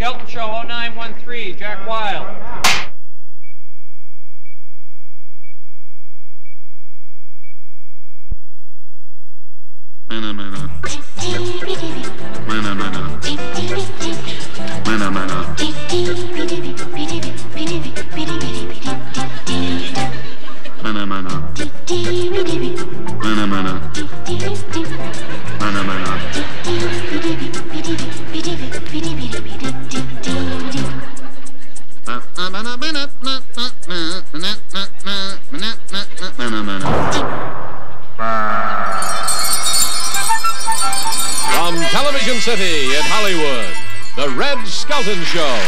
Skelton Show 0913, Jack Wild. Mana mana. Mana mana. Mana mana. Mana mana. Mana mana. City in Hollywood, The Red Skelton Show.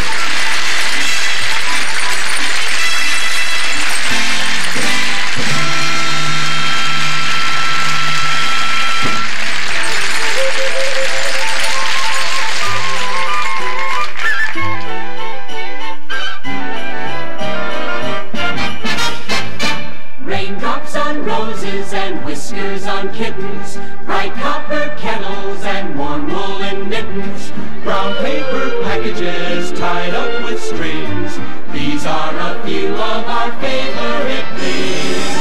Raindrops on roses and whiskers on kittens, bright copper kettles and warm woolen mittens, brown paper packages tied up with strings. These are a few of our favorite things.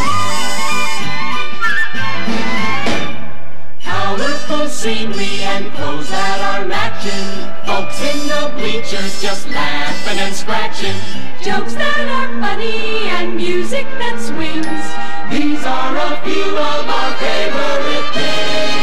Colorful scenery and clothes that are matching. Folks in the bleachers just laughing and scratching. Jokes that are funny and music that swings. Are a few of our favorite things.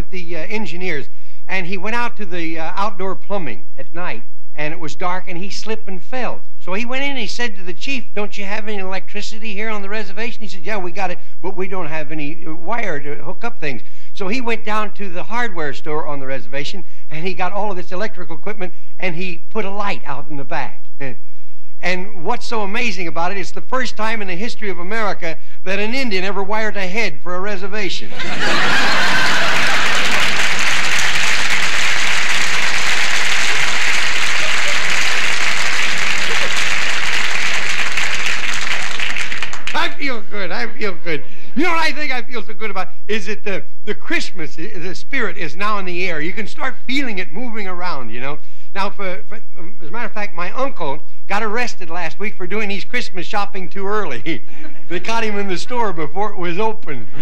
With the uh, engineers, and he went out to the uh, outdoor plumbing at night, and it was dark, and he slipped and fell. So he went in and he said to the chief, "Don't you have any electricity here on the reservation?" He said, "Yeah, we got it, but we don't have any uh, wire to hook up things." So he went down to the hardware store on the reservation and he got all of this electrical equipment and he put a light out in the back. And what's so amazing about it, it's the first time in the history of America that an Indian ever wired ahead for a reservation. I feel good. I feel good. You know what I think I feel so good about is that the the Christmas, the spirit is now in the air. You can start feeling it moving around. You know, Now, for, for, as a matter of fact, my uncle got arrested last week for doing his Christmas shopping too early. they caught him in the store before it was open.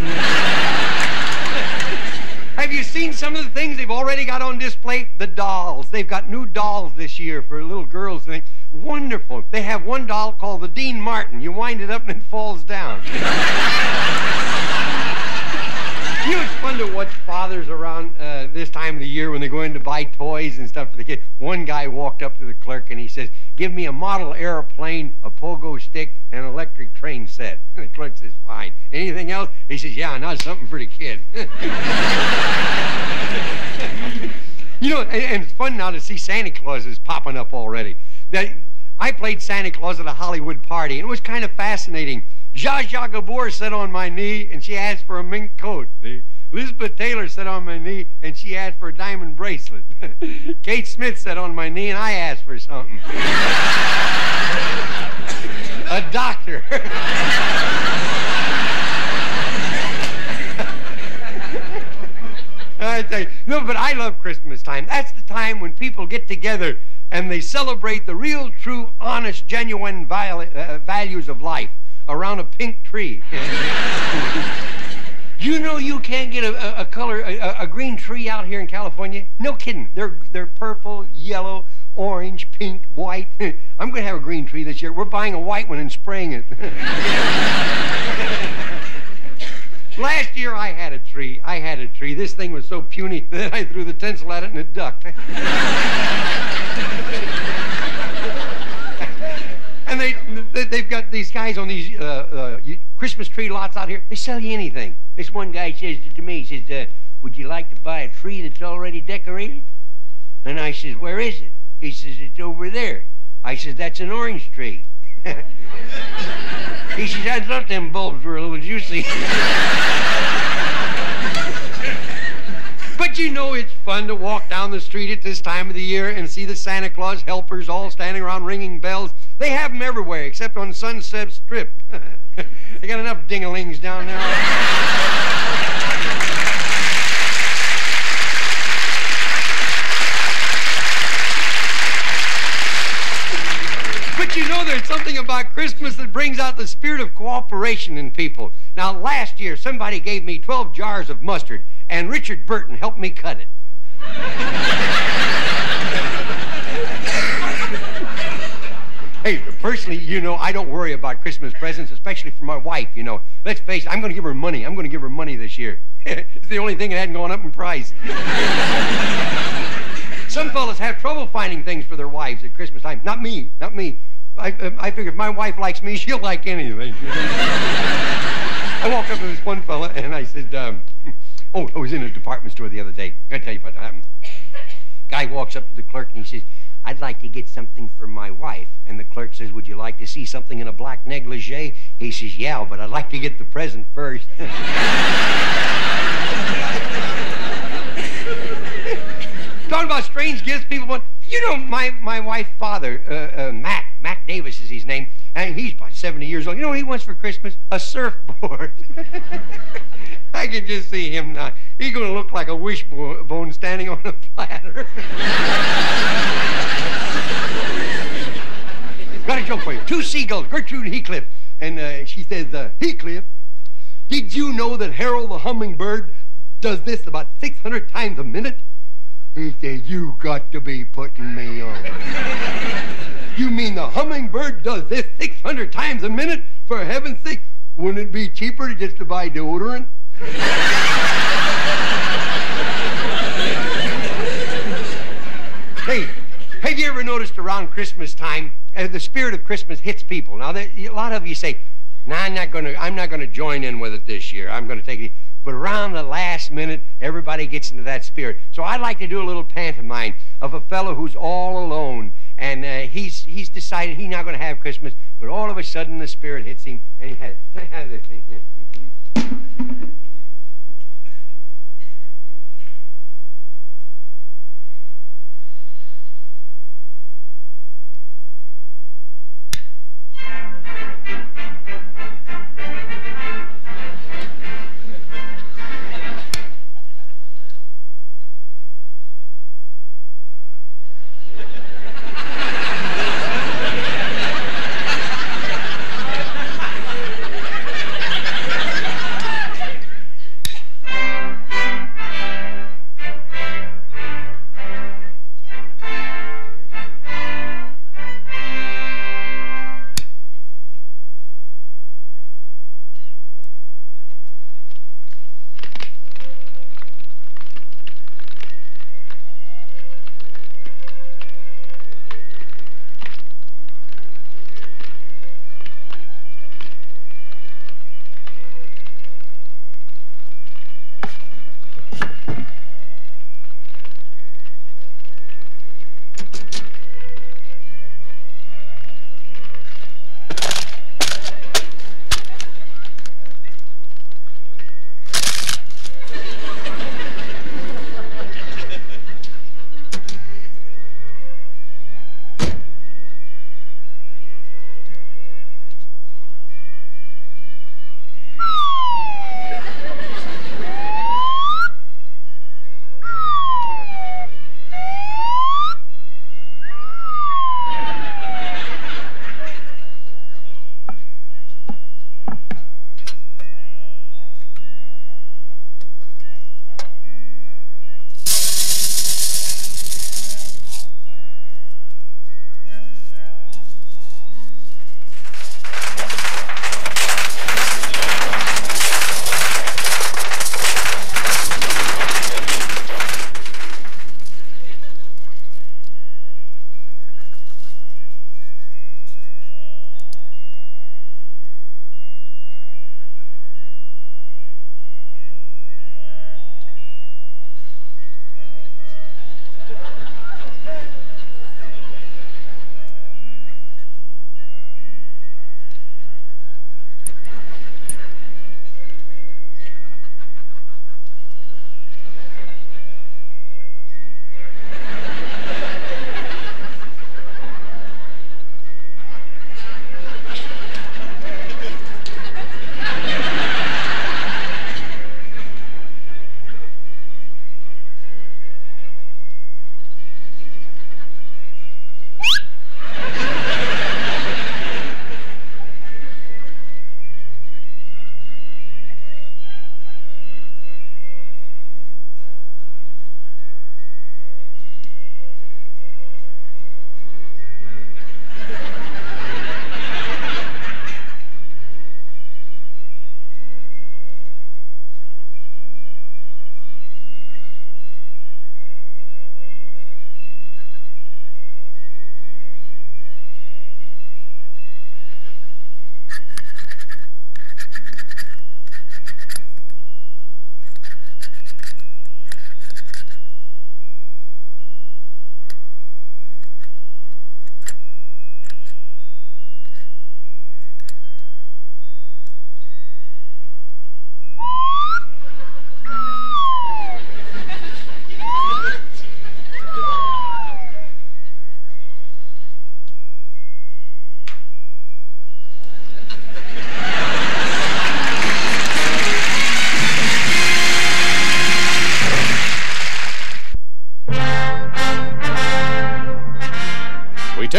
Have you seen some of the things they've already got on display? The dolls. They've got new dolls this year for little girls. They, wonderful. They have one doll called the Dean Martin. You wind it up and it falls down. You fun to watch fathers around uh, this time of the year when they go in to buy toys and stuff for the kid. One guy walked up to the clerk and he says, Give me a model airplane, a pogo stick, and an electric train set. And the clerk says, Fine. Anything else? He says, Yeah, not something for the kid. you know, and, and it's fun now to see Santa Claus is popping up already. That, I played Santa Claus at a Hollywood party, and it was kind of fascinating. Zsa Zsa Gabor sat on my knee, and she asked for a mink coat. Elizabeth Taylor sat on my knee, and she asked for a diamond bracelet. Kate Smith sat on my knee, and I asked for something. a doctor. I tell you, no, but I love Christmas time. That's the time when people get together and they celebrate the real, true, honest, genuine uh, values of life around a pink tree. you know you can't get a, a, a color, a, a- green tree out here in California? No kidding. They're, they're purple, yellow, orange, pink, white. I'm going to have a green tree this year. We're buying a white one and spraying it. Last year I had a tree. I had a tree. This thing was so puny that I threw the tinsel at it and it ducked. They've got these guys on these uh, uh, Christmas tree lots out here. They sell you anything. This one guy says to me, he says, uh, "Would you like to buy a tree that's already decorated?" And I says, "Where is it?" He says, "It's over there." I says, "That's an orange tree." he says, "I thought them bulbs were a little juicy." But you know it's fun to walk down the street at this time of the year and see the Santa Claus helpers all standing around ringing bells. They have them everywhere except on Sunset Strip. they got enough dingalings down there. But you know there's something about Christmas that brings out the spirit of cooperation in people. Now, last year, somebody gave me 12 jars of mustard, and Richard Burton helped me cut it. Hey, personally, you know, I don't worry about Christmas presents, especially for my wife, you know. Let's face it, I'm going to give her money. I'm going to give her money this year. it's the only thing that hadn't gone up in price. Some fellas have trouble finding things for their wives at Christmas time. Not me, not me. I, I figure if my wife likes me, she'll like anything. I walked up to this one fella and I said, um, oh, I was in a department store the other day. I'll tell you what happened. Guy walks up to the clerk and he says, I'd like to get something for my wife. And the clerk says, Would you like to see something in a black negligee? He says, Yeah, but I'd like to get the present first. Talking about strange gifts people want. You know, my, my wife's father, uh, uh, Mac, Mac Davis is his name, and he's about 70 years old. You know what he wants for Christmas? A surfboard. I can just see him now. He's going to look like a wishbone standing on a platter. Got a joke for you. Two seagulls, Gertrude and Heathcliff. And uh, she says, uh, Heathcliff, did you know that Harold the hummingbird does this about 600 times a minute? He says, you got to be putting me on. you mean the hummingbird does this 600 times a minute? For heaven's sake, wouldn't it be cheaper just to buy deodorant? hey, have you ever noticed around Christmas time, uh, the spirit of Christmas hits people? Now, there, a lot of you say, "No, I'm not going to. I'm not going to join in with it this year. I'm going to take it." But around the last minute, everybody gets into that spirit. So I'd like to do a little pantomime of a fellow who's all alone, and uh, he's he's decided he's not going to have Christmas. But all of a sudden, the spirit hits him, and he has, has this thing here.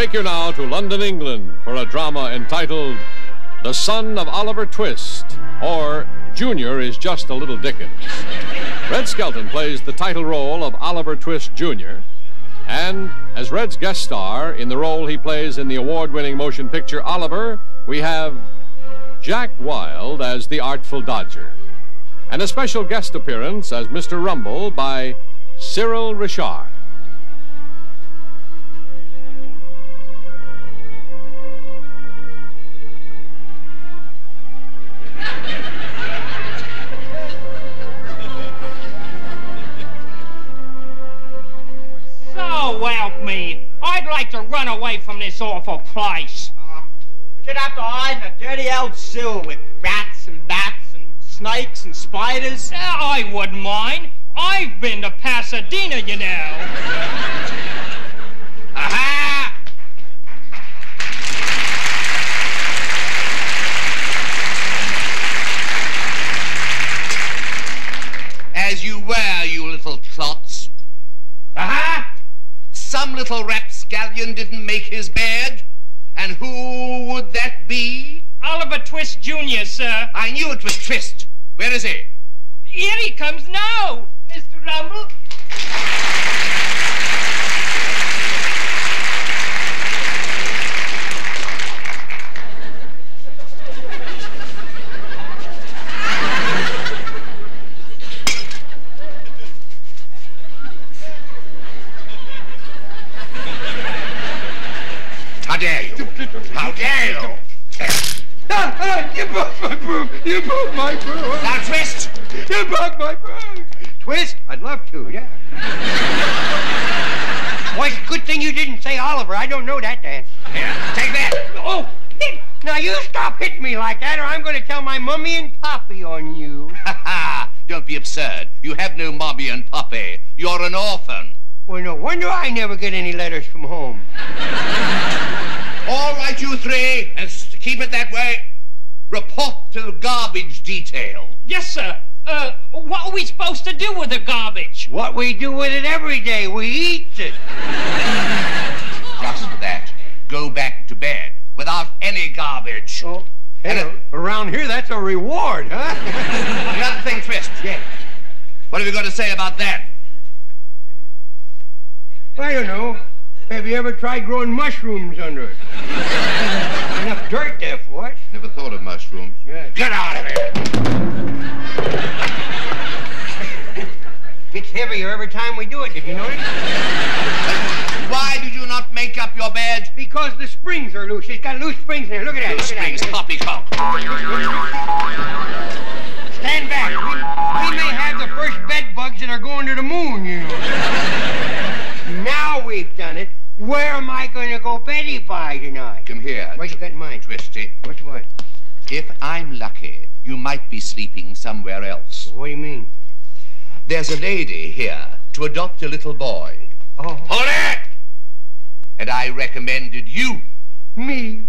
take you now to London, England for a drama entitled The Son of Oliver Twist, or Junior is Just a Little Dickens. Red Skelton plays the title role of Oliver Twist Jr., and as Red's guest star in the role he plays in the award winning motion picture Oliver, we have Jack Wild as the Artful Dodger, and a special guest appearance as Mr. Rumble by Cyril Ritchard. Help me. I'd like to run away from this awful place. But you'd have to hide in a dirty old sewer with rats and bats and snakes and spiders. Uh, I wouldn't mind. I've been to Pasadena, you know. Aha! As you were, you little clots. Aha! Some little rapscallion didn't make his bed. And who would that be? Oliver Twist Jr., sir. I knew it was Twist. Where is he? Here he comes now, Mr. Rumble. How dare you? How dare you? Ah, ah, you broke my broom! You broke my broom! Now, Twist! You broke my broom! Twist? I'd love to, yeah. A good thing you didn't say Oliver. I don't know that dance. Here, take that. Oh, now you stop hitting me like that, or I'm going to tell my mummy and poppy on you. Ha ha! Don't be absurd. You have no mommy and puppy. You're an orphan. Well, no wonder I never get any letters from home. All right, you three, and keep it that way. Report to the garbage detail. Yes, sir. Uh, what are we supposed to do with the garbage? What we do with it every day, we eat it. Just for that, go back to bed without any garbage. Oh, hey, around here, that's a reward, huh? Another thing, Twist. yeah. What have you got to say about that? I don't know. Have you ever tried growing mushrooms under it? Enough dirt there for it. Never thought of mushrooms. Yeah. Get out of here! Gets heavier every time we do it. Did you notice? Why did you not make up your bed? Because the springs are loose. It's got loose springs in there. Look at that. Those look springs, poppycock. Stand back. We, we may have the first bed bugs that are going to the moon, you know. now we've done it. Where am I going to go Betty by tonight? Come here, What you got in mind? Twisty. What's what? If I'm lucky, you might be sleeping somewhere else. What do you mean? There's a lady here to adopt a little boy. Oh, Hold it! And I recommended you. me.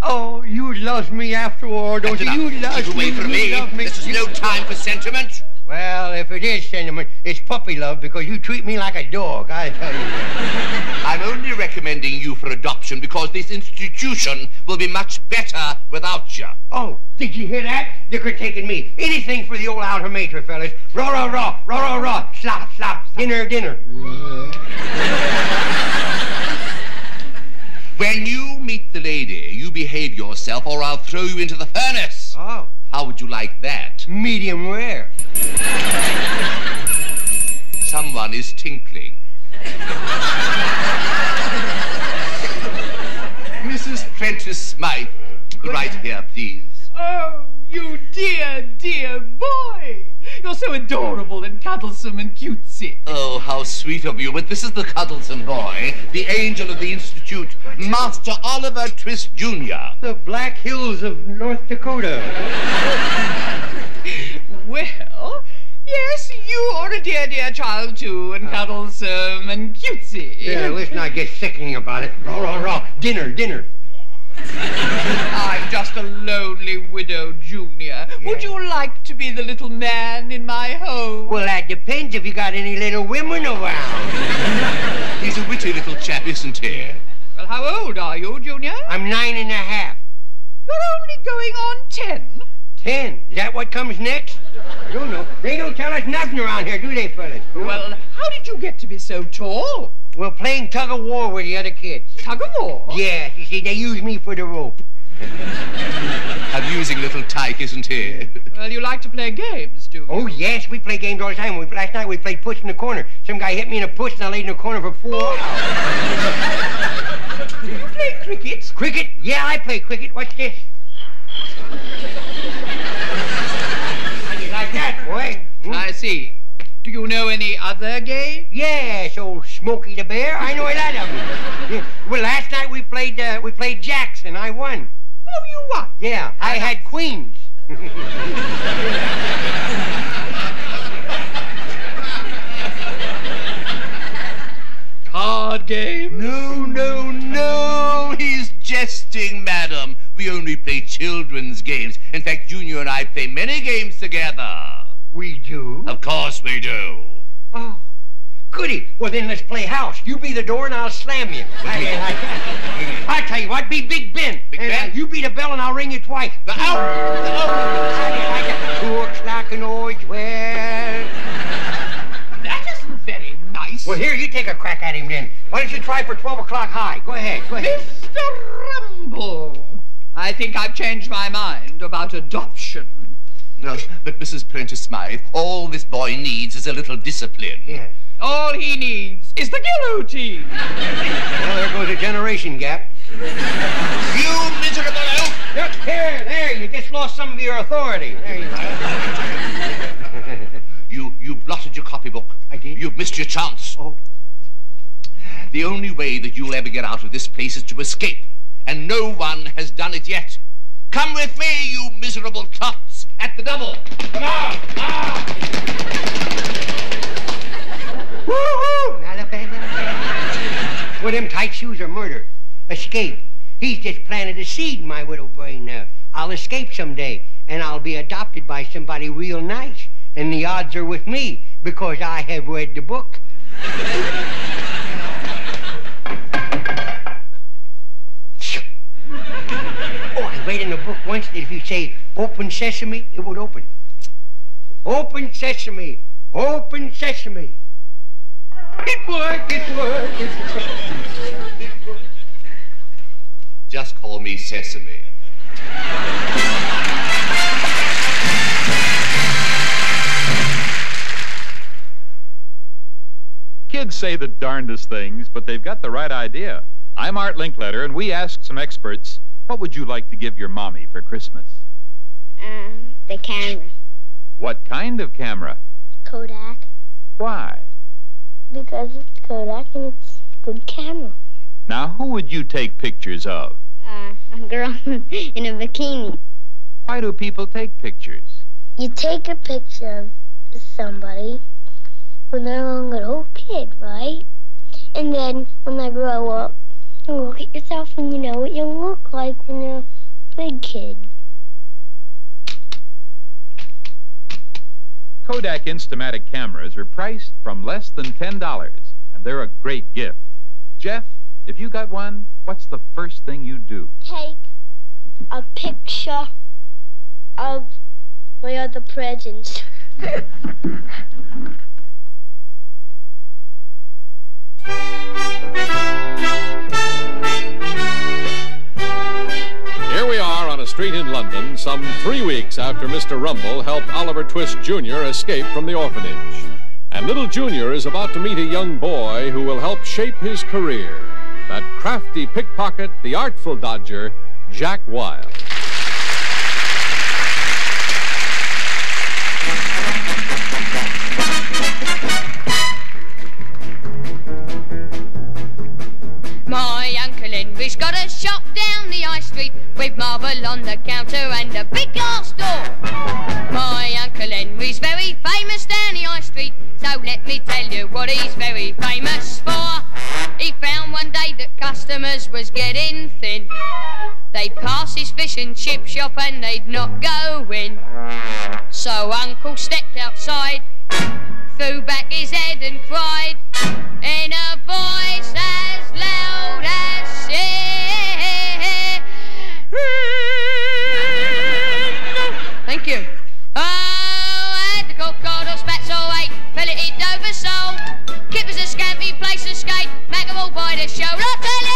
Oh, you love me after all, don't That's you? enough. You love Keep away me. from you me. This is no time for sentiment. Well, if it is sentiment, it's puppy love because you treat me like a dog, I tell you that. I'm only recommending you for adoption because this institution will be much better without you. Oh, did you hear that? They're taking me. Anything for the old outer mater, fellas. Raw, raw, raw, raw, raw, raw. Slop, slop, dinner, dinner. When you meet the lady, you behave yourself or I'll throw you into the furnace. Oh, How would you like that? medium rare. Someone is tinkling. Mrs. Prentice Smythe, right here, please. Oh, you dear, dear boy. You're so adorable and cuddlesome and cutesy. Oh, how sweet of you. But this is the cuddlesome boy, the angel of the Institute, Master Oliver Twist, Jr. The Black Hills of North Dakota. Well, yes, you are a dear, dear child too, and uh. cuddlesome and cutesy. Yeah, let's not get sickening about it. Raw, raw, raw. Dinner, dinner. I'm just a lonely widow, Junior. Would you like to be the little man in my home? Well, that depends if you got any little women around. He's a witty little chap, isn't he? Well, how old are you, Junior? I'm nine and a half. You're only going on ten. Ten. Is that what comes next? I don't know. They don't tell us nothing around here, do they, fellas? No? Well, how did you get to be so tall? We're playing tug of war with the other kids. Tug of war? Yeah, you see, they use me for the rope. Amusing little tyke, isn't he? Well, you like to play games, do you? Oh, yes, we play games all the time. We, last night we played push in the corner. Some guy hit me in the push and I laid in the corner for four hours. Do you play cricket? Cricket? Yeah, I play cricket. What's this? How do you like that, boy? Hmm? I see. Do you know any other game? Yes, old Smokey the Bear. I know a lot of them. Yeah. Well, last night we played uh, we played jacks and I won. Oh, you won. Yeah, I had queens. Card game? No, no, no. He's jesting, madam. We only play children's games. In fact, Junior and I play many games together. We do. Of course we do. Oh, goody. Well, then let's play house. You be the door and I'll slam you. I, I, will tell you what, be Big Ben. Big and, Ben? Uh, you be the bell and I'll ring you twice. The owl. The owl. You like it? Looks like an orange well. That isn't very nice. Well, here, you take a crack at him then. Why don't you try for 12 o'clock high? Go ahead, go ahead. Mr. Rumble. I think I've changed my mind about adoption. No, but Mrs. Prentice Smythe, all this boy needs is a little discipline. Yes. All he needs is the guillotine. Well, there goes a generation gap. You miserable elf! Look, here, there, you just lost some of your authority. There you are. You, you blotted your copybook. I did? You've missed your chance. Oh. The only way that you'll ever get out of this place is to escape, and no one has done it yet. Come with me, you miserable tots, at the double. Come on! Ah! Woo-hoo! Not a bad, not a bad. Well, them tight shoes are murder. Escape. He's just planted a seed in my widow brain now. I'll escape someday, and I'll be adopted by somebody real nice. And the odds are with me, because I have read the book. Once if you say open sesame, it would open. Open sesame, open sesame. It worked, it worked, it worked. Just call me Sesame. Kids say the darndest things, but they've got the right idea. I'm Art Linkletter, and we asked some experts, what would you like to give your mommy for Christmas? Um, the camera. What kind of camera? Kodak. Why? Because it's Kodak and it's a good camera. Now, who would you take pictures of? Uh, a girl in a bikini. Why do people take pictures? You take a picture of somebody when they're a little kid, right? And then when they grow up, you look at yourself and you know what you'll look like when you're a big kid. Kodak Instamatic cameras are priced from less than $10, and they're a great gift. Jeff, if you got one, what's the first thing you do? Take a picture of my other presents. Here we are on a street in London, some three weeks after Mr. Rumble helped Oliver Twist Jr. escape from the orphanage. And little Junior is about to meet a young boy who will help shape his career. That crafty pickpocket, the artful dodger, Jack Wild. Got a shop down the high street with marble on the counter and a big glass door. My Uncle Henry's very famous down the high street, so let me tell you what he's very famous for. He found one day that customers was getting thin. They'd pass his fish and chip shop and they'd not go in. So Uncle stepped outside, threw back his head and cried in a voice by the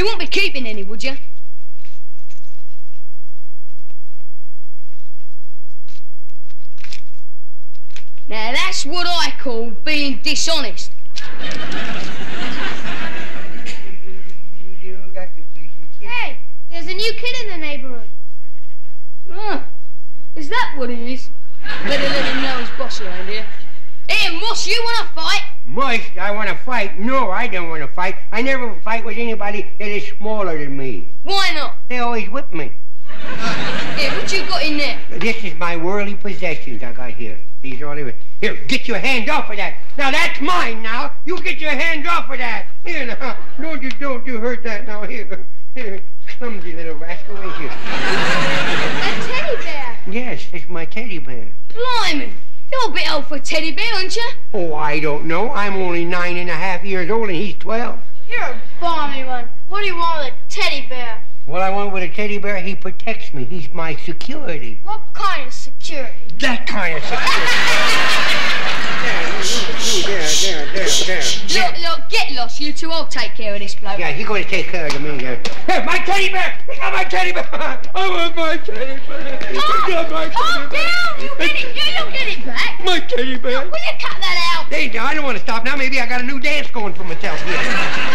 You won't be keeping any, would you? Now that's what I call being dishonest. Hey, there's a new kid in the neighborhood. Oh, is that what he is? Better let him know his boss around here. Hey, Moss, you want to Mush, I want to fight. No, I don't want to fight. I never fight with anybody that is smaller than me. Why not? They always whip me. Here, what you got in there? This is my worldly possessions I got here. These are all it. Here, get your hand off of that. Now that's mine now. You get your hand off of that. Here now. No, you don't. You hurt that now. Here. Here. Clumsy little rascal, ain't you? A teddy bear. Yes, it's my teddy bear. Blimey, you're a bit old for teddy bear, aren't you? Oh, I don't know. I'm only nine and a half years old and he's twelve. You're a balmy one. What do you want with a teddy bear? Well, I want with a teddy bear, he protects me. He's my security. What kind of security? That kind of security. there, there, there, there, there. Look, look, get lost, you two. I'll take care of this bloke. Yeah, he's going to take care of me there. Here, my teddy bear! He got my teddy bear! I want my teddy bear! He got my teddy Calm bear! down! You get it, you, you get it back. My teddy bear! Will you cut that out? Hey, I don't want to stop now. Maybe I got a new dance going for myself here.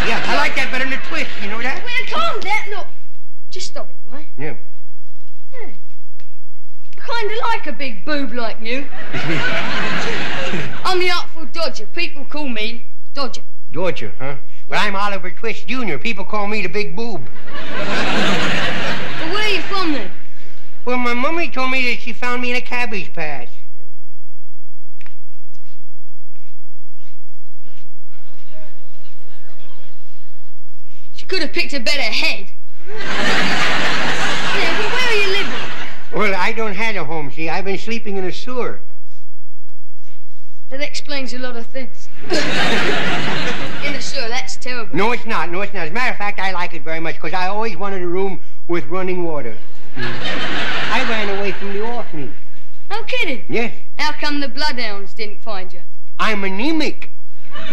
Yeah, I like that better than the twist. You know that? Well, calm down. Look, just stop it, right? Yeah. Kind of like a big boob like you. I'm the Artful Dodger. People call me Dodger. Dodger, huh? Well, I'm Oliver Twist Jr. People call me the big boob. But where are you from then? Well, my mummy told me that she found me in a cabbage patch. She could have picked a better head. Yeah, but where are you living? Well, I don't have a home, see. I've been sleeping in a sewer. That explains a lot of things. in the sewer, that's terrible. No, it's not. No, it's not. As a matter of fact, I like it very much because I always wanted a room with running water. I ran away from the orphanage. No kidding. Yes, How come the bloodhounds didn't find you? I'm anemic. Listen,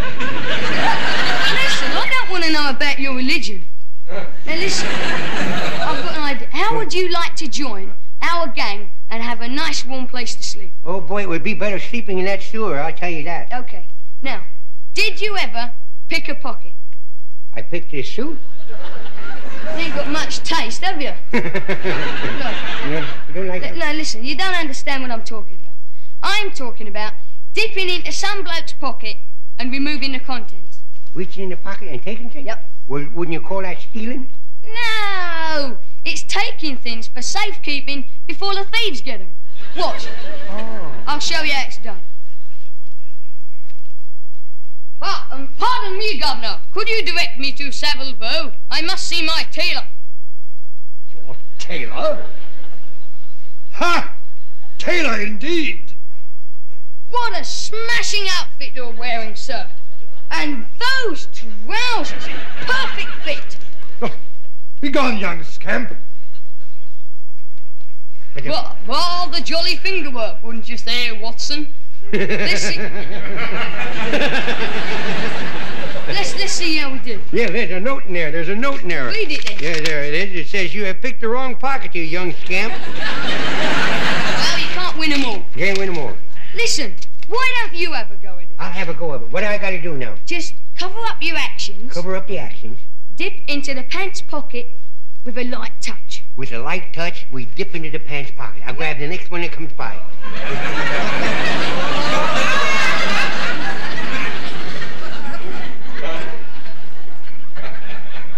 I don't want to know about your religion. Now listen, I've got an idea. How would you like to join our gang and have a nice warm place to sleep? Oh boy, it would be better sleeping in that sewer, I'll tell you that. Okay. Now, did you ever pick a pocket? I picked this suit. You ain't got much taste, have you? Look, Yeah, you don't like li- it? no, listen, you don't understand what I'm talking about. I'm talking about dipping into some bloke's pocket and removing the contents. Reaching in the pocket and taking things? Yep. Well, wouldn't you call that stealing? No! It's taking things for safekeeping before the thieves get them. Watch. Oh. I'll show you how it's done. Pa- um, pardon me, Governor. Could you direct me to Savile Row? I must see my tailor. Your tailor? Ha! Tailor indeed. What a smashing outfit you're wearing, sir. And those trousers, perfect fit. Begone, young scamp. But all the jolly finger work, wouldn't you say, Watson? let's see. let's let's see how we do. Yeah, there's a note in there. There's a note in there. Read it then. Yeah, there it is. It says you have picked the wrong pocket, you young scamp. Well, you can't win 'em all. Can't win them all. Listen, why don't you have a go? I'll have a go of it. What do I got to do now? Just cover up your actions, Cover up the actions. dip into the pants pocket with a light touch. With a light touch, we dip into the pants pocket. I'll grab the next one that comes by.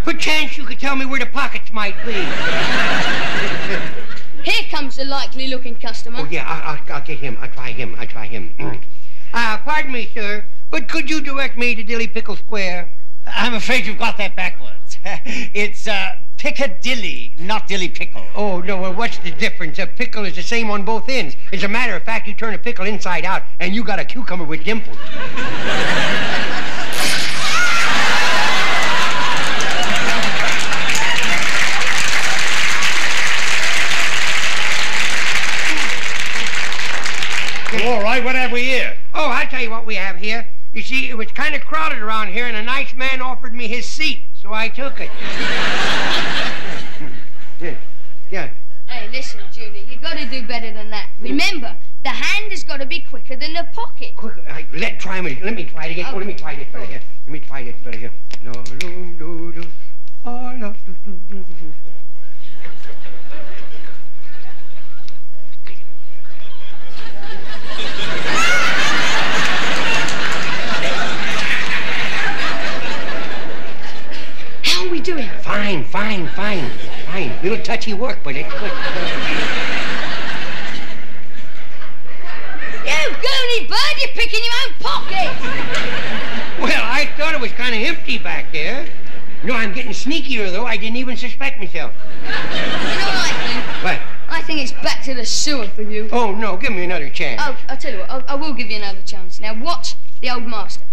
Perchance you could tell me where the pockets might be. Here comes a likely looking customer. Oh, yeah, I'll, I'll, I'll get him. I'll try him. I'll try him. Mm. Ah, pardon me, sir, but could you direct me to Dilly Pickle Square? I'm afraid you've got that backwards. it's uh, Piccadilly, not Dilly Pickle. Oh, no, well, what's the difference? A pickle is the same on both ends. As a matter of fact, you turn a pickle inside out, and you got a cucumber with dimples. All right, what have we here? Oh, I'll tell you what we have here. You see, it was kind of crowded around here, and a nice man offered me his seat, so I took it. yeah, yeah. Hey, listen, Junior, you got to do better than that. Remember, the hand has got to be quicker than the pocket. Quick, I, let try me. Let me try it again. Oh, let me try this better here. Let me try this better here. No, do, do, do. Oh, no, do, do, do, do. How are we doing? Fine, fine, fine, fine. Little touchy work, but it's good. You goony bird, you're picking your own pocket. Well, I thought it was kind of empty back there. No, I'm getting sneakier, though. I didn't even suspect myself. You know what I think? What? I think it's back to the sewer for you. Oh, no, give me another chance. Oh, I'll tell you what, I'll, I will give you another chance. Now watch the old master.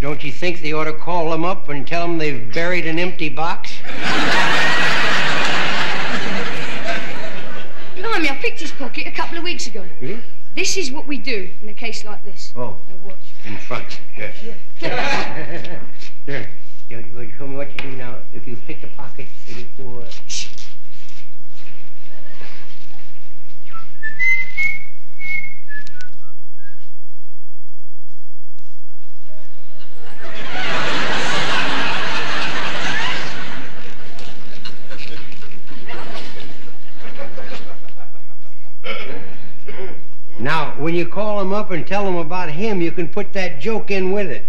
Don't you think they ought to call them up and tell them they've buried an empty box? Blimey, I picked his pocket a couple of weeks ago. Really? This is what we do in a case like this. Oh, Now watch. in front. Yes. There. You, you show me what you do now. If you pick the pocket, it'll go. Uh, Now, when you call him up and tell him about him, you can put that joke in with it.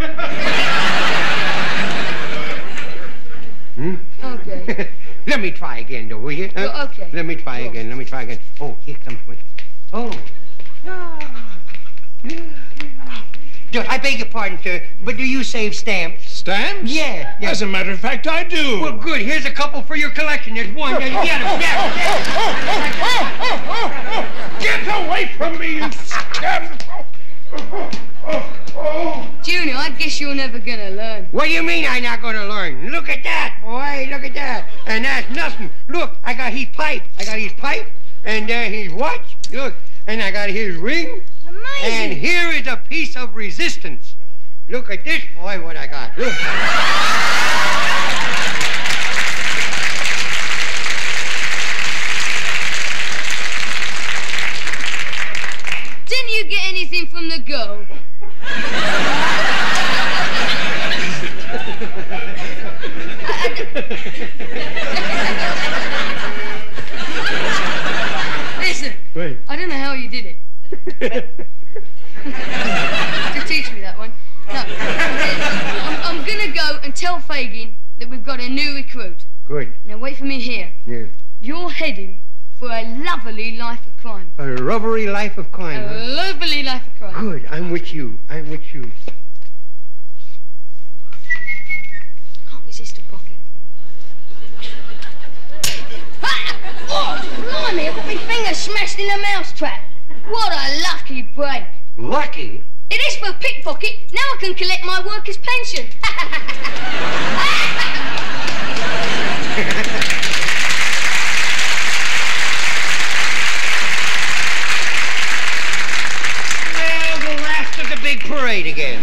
hmm? Okay. Let me try again, though, will you? Huh? Well, okay. Let me try again. Let me try again. Oh, here comes one. Oh. Do- I beg your pardon, sir, but do you save stamps? Stamps? Yeah, yeah. As a matter of fact, I do. Well, good. Here's a couple for your collection. There's one. There, get 'em, get 'em. Get away from me, you scamp! Junior, I guess you're never gonna learn. What do you mean I'm not gonna learn? Look at that, boy. Look at that. And that's nothing. Look, I got his pipe. I got his pipe, and there his watch. Look, and I got his ring. Amazing. And here is a piece of resistance. Look at this, boy, what I got. Look. Didn't you get anything from the girl? Listen, Wait. I don't know how you did it. to teach me that one. No, I'm, I'm gonna go and tell Fagin that we've got a new recruit. Good. Now wait for me here. Yeah. You're heading for a lovely life of crime. A rubbery life of crime. A huh? lovely life of crime. Good. I'm with you. I'm with you. Can't resist a pocket. Ah! Oh, blimey, I've got my finger smashed in a mousetrap. What a lucky break. Lucky? It is for a pickpocket. Now I can collect my workers' pension. Well, the last of the big parade again.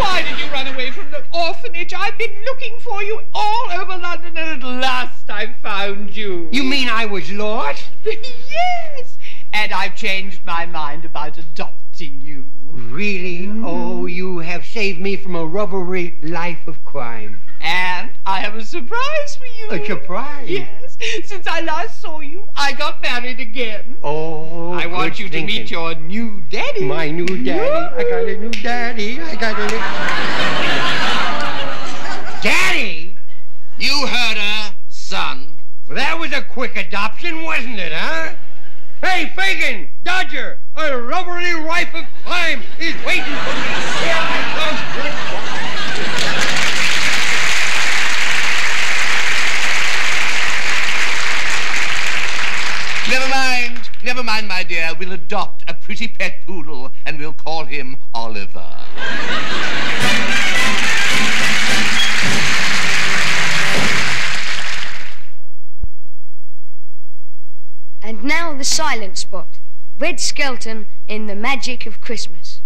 Why did you run away from the orphanage? I've been looking for you all over London, and at last I found you. You mean I was lost? yes, and I've changed my mind about adopting you. Really? Oh, you have saved me from a rubbery life of crime. And I have a surprise for you. A surprise? Yes, since I last saw you, I got married again. Oh, I want you to meet your new daddy. My new daddy. I got a new daddy. I got a new... daddy? Daddy? You heard her, son. Well, that was a quick adoption, wasn't it, huh? Hey, Fagin, Dodger, a rubbery rife of crime is waiting for me. Here I come. Never mind, never mind, my dear. We'll adopt a pretty pet poodle and we'll call him Oliver. and now the silent spot. Red Skelton in the magic of Christmas.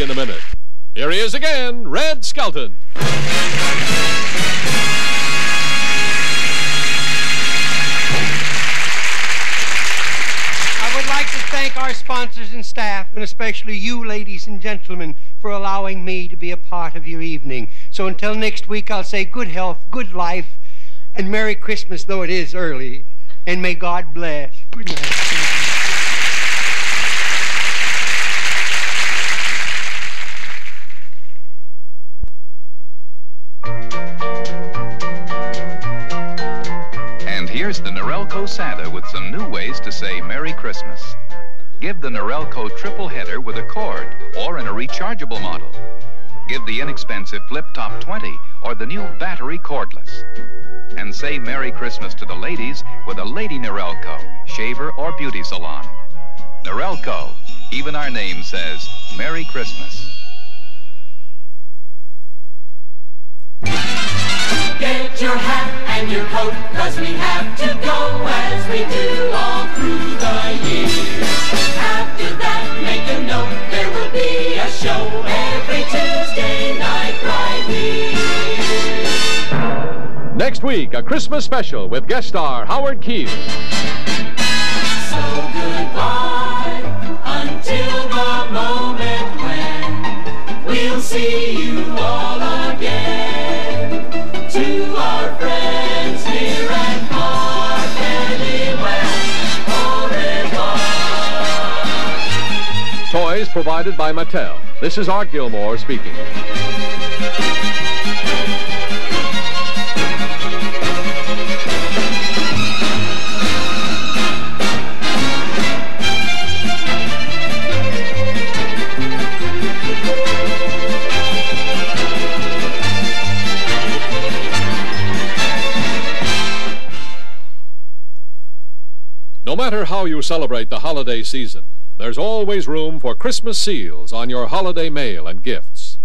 In a minute. Here he is again, Red Skelton. I would like to thank our sponsors and staff, and especially you, ladies and gentlemen, for allowing me to be a part of your evening. So until next week, I'll say good health, good life, and Merry Christmas, though it is early. And may God bless. Good night. Give the Norelco triple header with a cord or in a rechargeable model. Give the inexpensive Flip Top 20 or the new battery cordless. And say Merry Christmas to the ladies with a Lady Norelco, shaver or beauty salon. Norelco, even our name says Merry Christmas. Get your hat and your coat, cause we have to go as we do all through the year. After that, make a note, there will be a show every Tuesday night right here. Next week, a Christmas special with guest star Howard Keel. So goodbye until the moment when we'll see you all again. Toys provided by Mattel. This is Art Gilmore speaking. No matter how you celebrate the holiday season, there's always room for Christmas seals on your holiday mail and gifts.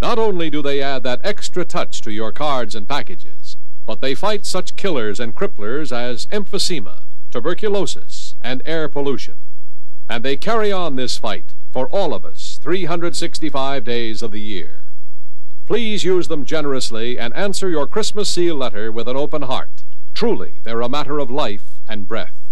Not only do they add that extra touch to your cards and packages, but they fight such killers and cripplers as emphysema, tuberculosis, and air pollution. And they carry on this fight for all of us 365 days of the year. Please use them generously and answer your Christmas seal letter with an open heart. Truly, they're a matter of life and breath.